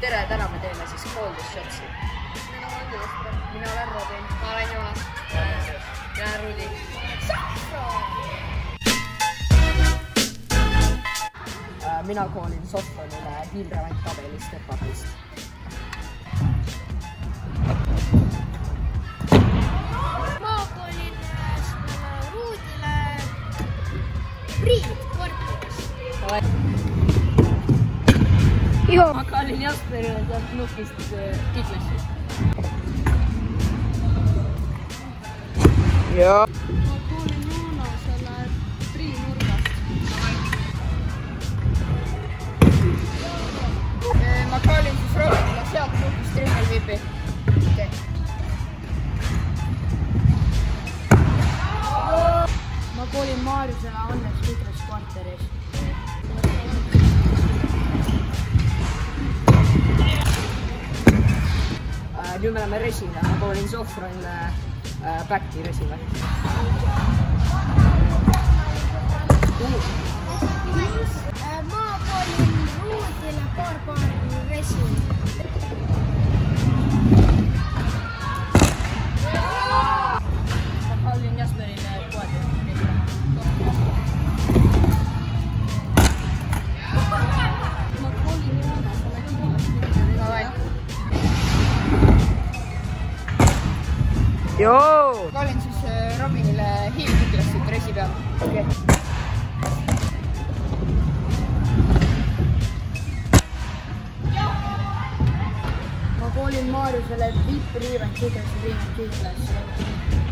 tere, täna me teeme siis Coldest Shotsi. mina olen Robin. ma olen Jonas. mina olen Rudi. mina koolin Sofronile kiilrevant tabelist EPAK-ist. ma kolin sellele Ruudile Priit korteris. Yok. Makarna yaz veriyorlar. Nufis no gitmesin. Ja. Ma Colin si frode, ma c'è un po' più stringa il vipe. Ok. Ma Colin muore se la onda è scritta squatter. korteris. nüüd me läheme Resile, ma koolin Sofronile äh, Back'i Resile. joo. kallin siis äh, Robinile hiilkitlassi Resi peal. okay.. ma kolin Maarjusele Viip Riivet Kidras Riivet Kidras.